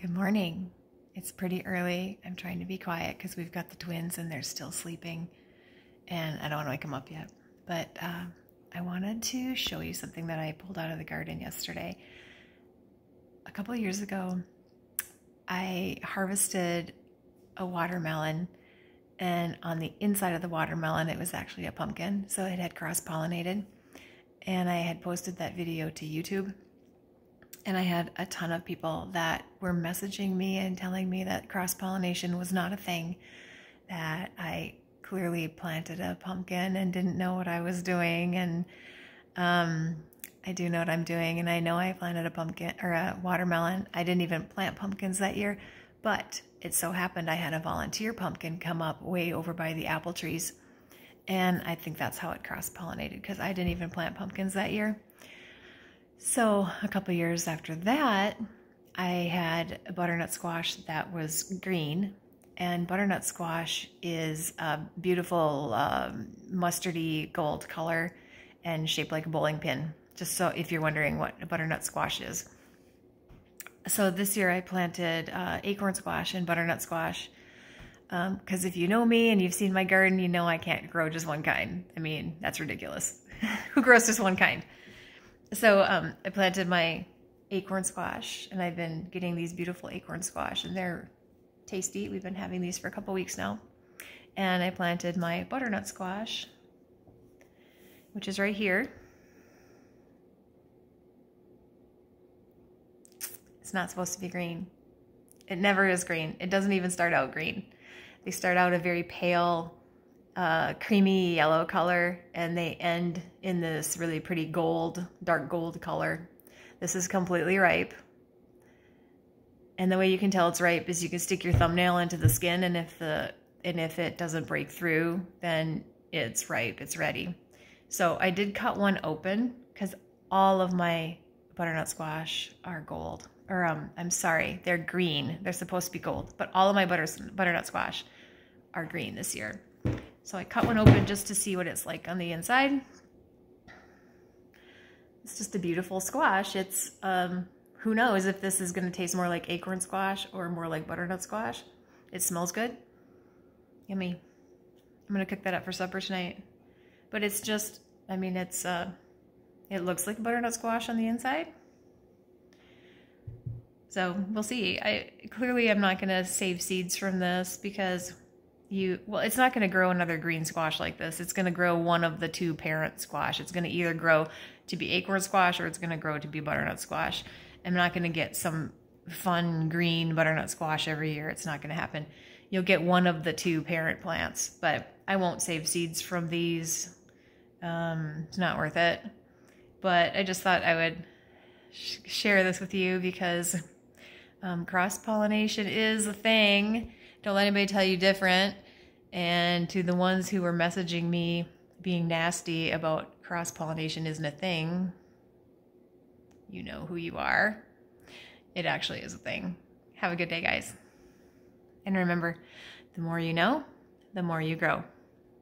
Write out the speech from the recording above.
Good morning. It's pretty early. I'm trying to be quiet because we've got the twins and they're still sleeping, and I don't want to wake them up yet. But uh, I wanted to show you something that I pulled out of the garden yesterday. A couple years ago, I harvested a watermelon, and on the inside of the watermelon, it was actually a pumpkin, so it had cross pollinated. And I had posted that video to YouTube and I had a ton of people that were messaging me and telling me that cross pollination was not a thing, that I clearly planted a pumpkin and didn't know what I was doing. And um, I do know what I'm doing, and I know I planted a pumpkin or a watermelon. I didn't even plant pumpkins that year, but it so happened I had a volunteer pumpkin come up way over by the apple trees. And I think that's how it cross pollinated because I didn't even plant pumpkins that year. So a couple years after that, I had a butternut squash that was green. And butternut squash is a beautiful um, mustardy gold color and shaped like a bowling pin. Just so if you're wondering what a butternut squash is. So this year I planted uh, acorn squash and butternut squash. Because um, if you know me and you've seen my garden, you know I can't grow just one kind. I mean, that's ridiculous. Who grows just one kind? So um, I planted my acorn squash and I've been getting these beautiful acorn squash and they're tasty. We've been having these for a couple weeks now. And I planted my butternut squash, which is right here. It's not supposed to be green. It never is green. It doesn't even start out green. They start out a very pale uh, creamy yellow color and they end in this really pretty gold, dark gold color. This is completely ripe. And the way you can tell it's ripe is you can stick your thumbnail into the skin and if the and if it doesn't break through, then it's ripe, it's ready. So I did cut one open because all of my butternut squash are gold. Or um, I'm sorry, they're green. They're supposed to be gold, but all of my butter, butternut squash are green this year. So I cut one open just to see what it's like on the inside. It's just a beautiful squash. It's, um, who knows if this is going to taste more like acorn squash or more like butternut squash. It smells good. Yummy. I'm going to cook that up for supper tonight. But it's just, I mean, it's, uh, it looks like butternut squash on the inside. So we'll see. I clearly I'm not going to save seeds from this because you well it's not going to grow another green squash like this. It's going to grow one of the two parent squash. It's going to either grow to be acorn squash or it's going to grow to be butternut squash. I'm not going to get some fun green butternut squash every year. It's not going to happen. You'll get one of the two parent plants but i won't save seeds from these. Um, it's not worth it. But i just thought i would sh share this with you because um, cross pollination is a thing don't let anybody tell you different. And to the ones who were messaging me being nasty about cross pollination isn't a thing, you know who you are. It actually is a thing. Have a good day, guys. And remember, the more you know, the more you grow.